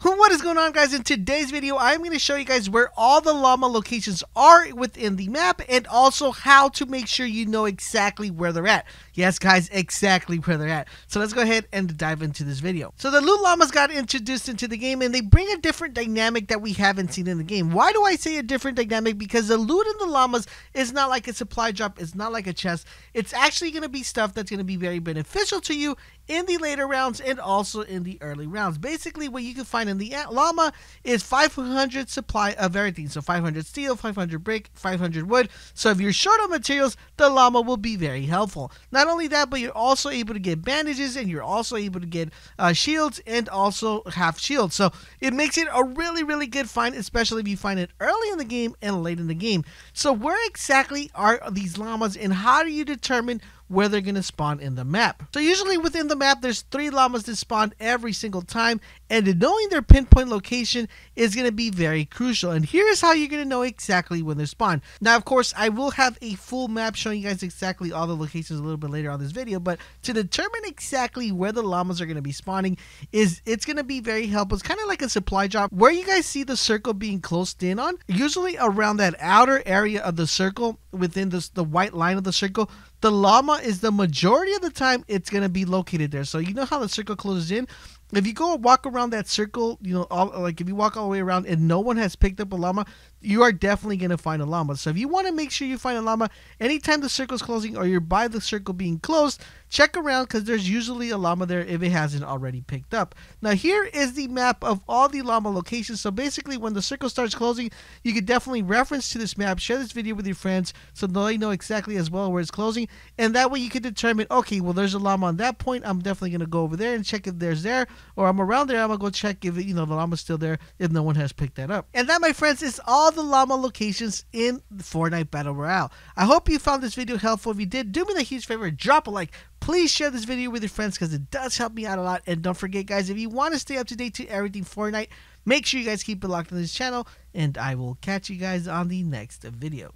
What is going on guys? In today's video, I'm going to show you guys where all the llama locations are within the map and also how to make sure you know exactly where they're at. Yes guys, exactly where they're at. So let's go ahead and dive into this video. So the loot llamas got introduced into the game and they bring a different dynamic that we haven't seen in the game. Why do I say a different dynamic? Because the loot in the llamas is not like a supply drop, it's not like a chest. It's actually going to be stuff that's going to be very beneficial to you in the later rounds and also in the early rounds. Basically, what you can find in the llama is 500 supply of everything. So 500 steel, 500 brick, 500 wood. So if you're short on materials, the llama will be very helpful. Not only that, but you're also able to get bandages and you're also able to get uh, shields and also half shields. So it makes it a really, really good find, especially if you find it early in the game and late in the game. So where exactly are these llamas and how do you determine where they're going to spawn in the map. So usually within the map, there's three llamas that spawn every single time, and knowing their pinpoint location is going to be very crucial. And here's how you're going to know exactly when they spawn. Now, of course, I will have a full map showing you guys exactly all the locations a little bit later on this video, but to determine exactly where the llamas are going to be spawning is it's going to be very helpful. It's kind of like a supply drop where you guys see the circle being closed in on, usually around that outer area of the circle within the, the white line of the circle, the llama is the majority of the time it's going to be located there. So you know how the circle closes in? If you go walk around that circle, you know, all, like if you walk all the way around and no one has picked up a llama, you are definitely going to find a llama. So if you want to make sure you find a llama anytime the circle is closing or you're by the circle being closed, check around because there's usually a llama there if it hasn't already picked up. Now here is the map of all the llama locations. So basically when the circle starts closing, you can definitely reference to this map, share this video with your friends so they know exactly as well where it's closing. And that way you can determine, okay, well there's a llama on that point. I'm definitely going to go over there and check if there's there. Or I'm around there, I'm to go check if, you know, the llama's still there if no one has picked that up. And that, my friends, is all all the llama locations in Fortnite Battle Royale. I hope you found this video helpful. If you did, do me the huge favor, drop a like. Please share this video with your friends because it does help me out a lot. And don't forget, guys, if you want to stay up to date to everything Fortnite, make sure you guys keep it locked on this channel. And I will catch you guys on the next video.